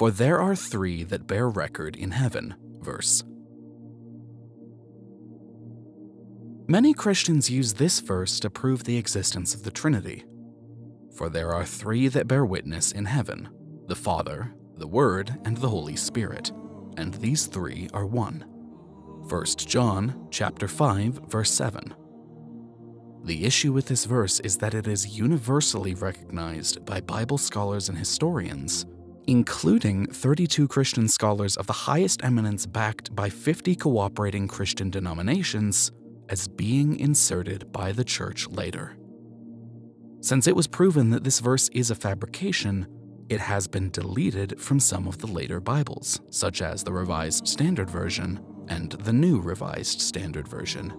For there are three that bear record in heaven verse. Many Christians use this verse to prove the existence of the Trinity. For there are three that bear witness in heaven the Father, the Word, and the Holy Spirit, and these three are one. 1 John chapter 5 verse 7. The issue with this verse is that it is universally recognized by Bible scholars and historians, including 32 Christian scholars of the highest eminence backed by 50 cooperating Christian denominations, as being inserted by the church later. Since it was proven that this verse is a fabrication, it has been deleted from some of the later Bibles, such as the Revised Standard Version and the New Revised Standard Version.